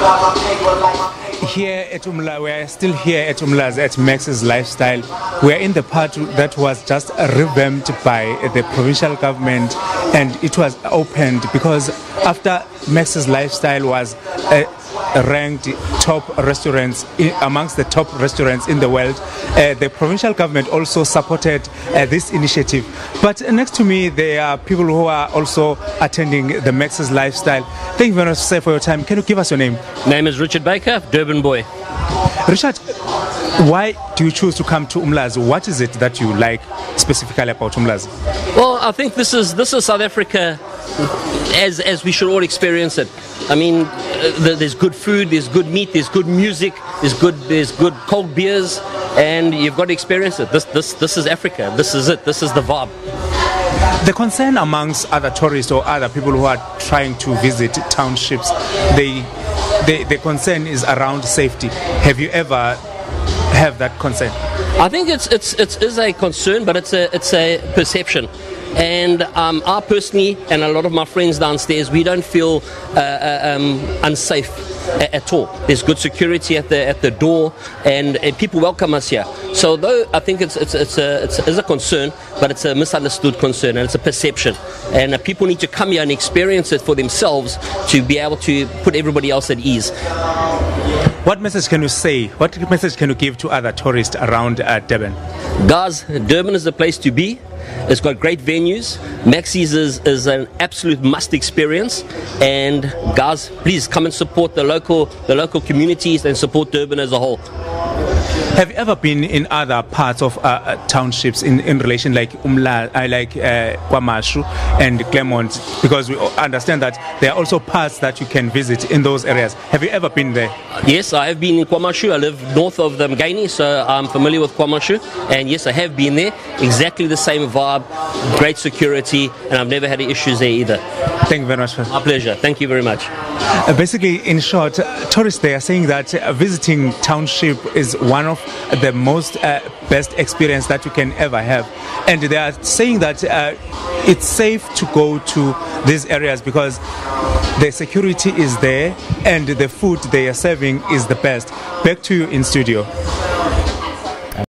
Here at Umla, we are still here at Umlazi at Max's Lifestyle. We are in the part that was just revamped by the provincial government and it was opened because after Max's Lifestyle was uh, ranked top restaurants in, amongst the top restaurants in the world. Uh, the provincial government also supported uh, this initiative. But next to me, there are people who are also attending the Max's Lifestyle. Thank you very much sir, for your time. Can you give us your name? Name is Richard Baker, Durban boy. Richard, why do you choose to come to Umlazi? What is it that you like specifically about Umlazi? Well, I think this is this is South Africa as as we should all experience it. I mean, uh, there's good food, there's good meat, there's good music, there's good there's good cold beers, and you've got to experience it. This this this is Africa. This is it. This is the vibe. The concern amongst other tourists or other people who are trying to visit townships, they, they the concern is around safety. Have you ever have that concern? I think it's it's it is a concern, but it's a it's a perception. And um, I personally, and a lot of my friends downstairs, we don't feel uh, uh, um, unsafe a- at all. There's good security at the at the door, and, and people welcome us here. So, though I think it's it's it's a it's, it's a concern, but it's a misunderstood concern, and it's a perception. And uh, people need to come here and experience it for themselves to be able to put everybody else at ease. What message can you say? What message can you give to other tourists around uh, Durban? Guys, Durban is the place to be. It's got great venues. Max's is, is an absolute must experience. And guys, please come and support the local the local communities and support Durban as a whole. Have you ever been in other parts of uh, uh, townships in, in relation like Umla, uh, like uh, Kwamashu and Clermont? Because we understand that there are also parts that you can visit in those areas. Have you ever been there? Yes, I have been in Kwamashu. I live north of the Mgeni, so I'm familiar with Kwamashu. And yes, I have been there. Exactly the same vibe, great security, and I've never had any issues there either. Thank you very much. My pleasure. Thank you very much. Uh, basically, in short, tourists they are saying that uh, visiting township is one of the most uh, best experience that you can ever have, and they are saying that uh, it's safe to go to these areas because the security is there and the food they are serving is the best. Back to you in studio.